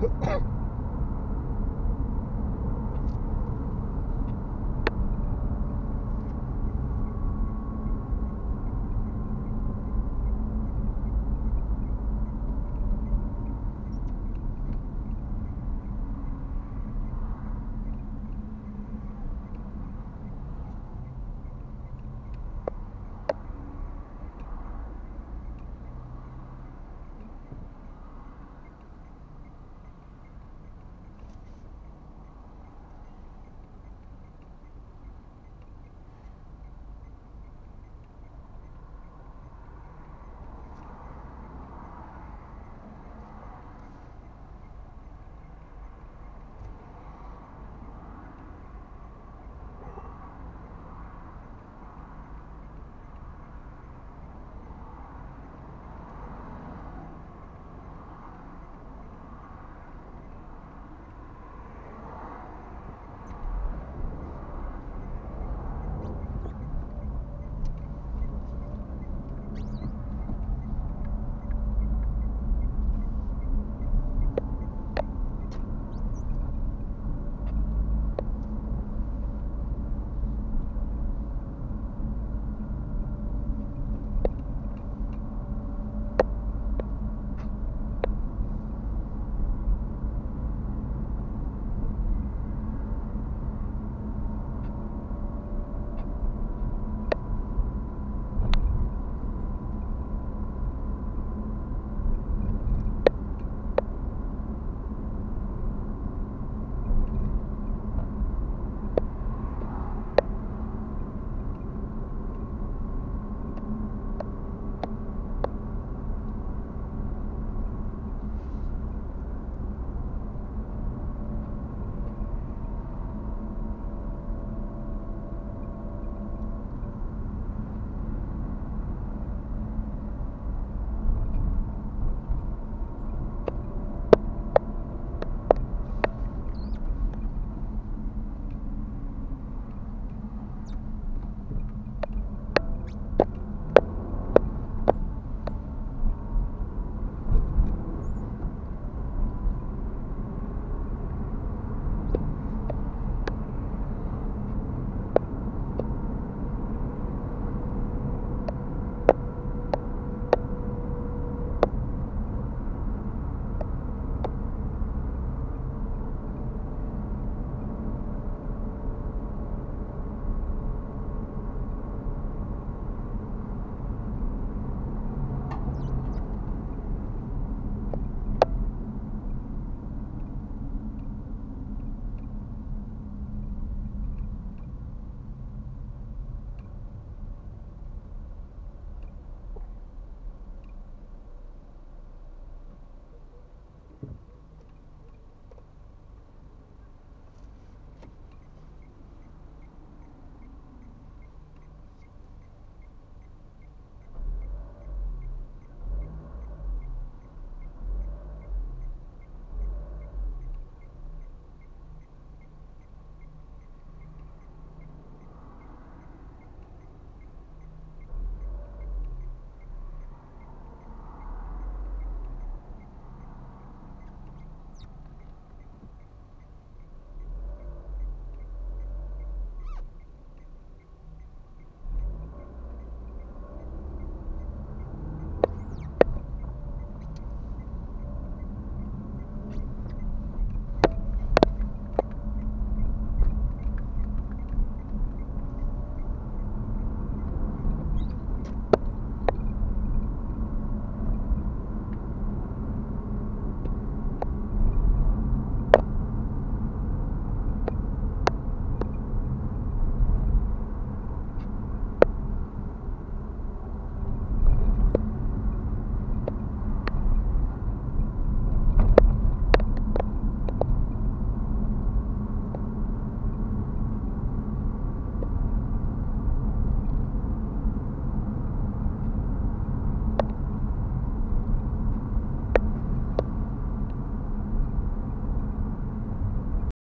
Ha ha ha!